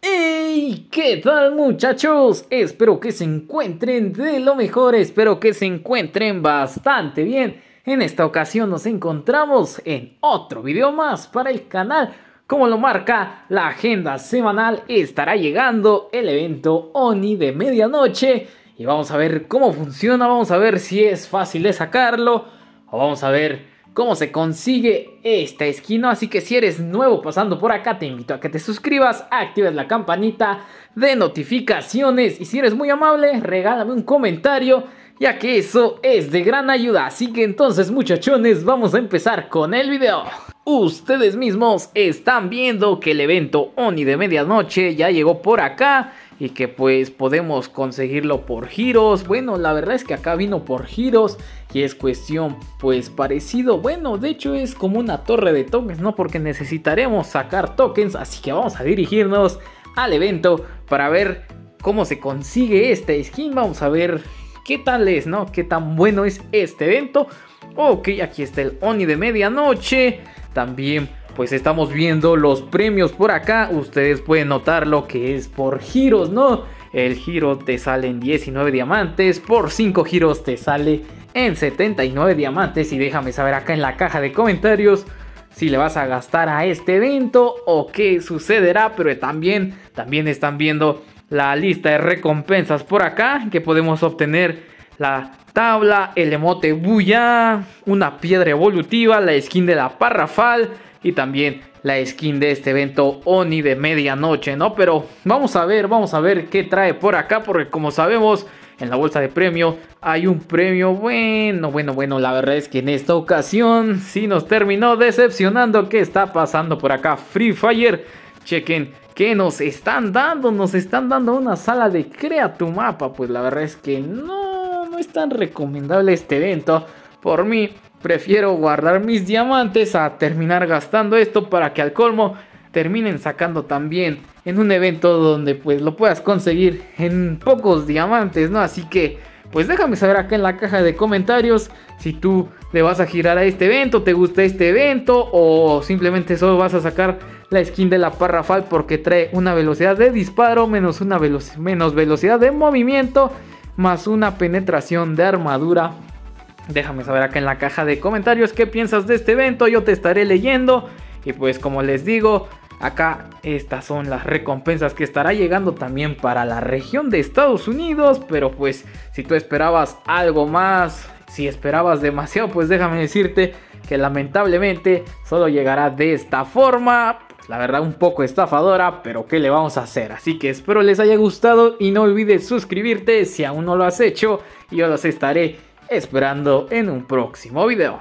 ¡Hey! ¿Qué tal muchachos? Espero que se encuentren de lo mejor, espero que se encuentren bastante bien. En esta ocasión nos encontramos en otro video más para el canal. Como lo marca la agenda semanal, estará llegando el evento ONI de medianoche. Y vamos a ver cómo funciona, vamos a ver si es fácil de sacarlo. O vamos a ver cómo se consigue esta esquina. Así que si eres nuevo pasando por acá, te invito a que te suscribas, actives la campanita de notificaciones. Y si eres muy amable, regálame un comentario, ya que eso es de gran ayuda. Así que entonces, muchachones, vamos a empezar con el video. Ustedes mismos están viendo que el evento Oni de medianoche ya llegó por acá y que pues podemos conseguirlo por giros. Bueno, la verdad es que acá vino por giros y es cuestión pues parecido. Bueno, de hecho es como una torre de tokens, ¿no? Porque necesitaremos sacar tokens, así que vamos a dirigirnos al evento para ver cómo se consigue este skin. Vamos a ver qué tal es, ¿no? Qué tan bueno es este evento. Ok, aquí está el Oni de medianoche. También pues estamos viendo los premios por acá. Ustedes pueden notar lo que es por giros, ¿no? El giro te sale en 19 diamantes, por 5 giros te sale en 79 diamantes. Y déjame saber acá en la caja de comentarios si le vas a gastar a este evento o qué sucederá. Pero también, también están viendo la lista de recompensas por acá que podemos obtener la tabla, el emote bulla, una piedra evolutiva, la skin de la parrafal y también la skin de este evento Oni de medianoche, ¿no? Pero vamos a ver, vamos a ver qué trae por acá, porque como sabemos, en la bolsa de premio hay un premio bueno, bueno, bueno, la verdad es que en esta ocasión sí nos terminó decepcionando. ¿Qué está pasando por acá? Free Fire, chequen que nos están dando, nos están dando una sala de crea tu mapa, pues la verdad es que no, no es tan recomendable este evento. Por mí, Prefiero guardar mis diamantes a terminar gastando esto para que al colmo terminen sacando también en un evento donde pues lo puedas conseguir en pocos diamantes, ¿no? Así que pues déjame saber acá en la caja de comentarios si tú le vas a girar a este evento, te gusta este evento o simplemente solo vas a sacar la skin de la Parrafal porque trae una velocidad de disparo menos una menos velocidad de movimiento más una penetración de armadura Déjame saber acá en la caja de comentarios qué piensas de este evento, yo te estaré leyendo. Y pues como les digo, acá estas son las recompensas que estará llegando también para la región de Estados Unidos. Pero pues si tú esperabas algo más, si esperabas demasiado, pues déjame decirte que lamentablemente solo llegará de esta forma. Pues, la verdad un poco estafadora, pero ¿qué le vamos a hacer? Así que espero les haya gustado y no olvides suscribirte si aún no lo has hecho. Y yo los estaré esperando en un próximo video.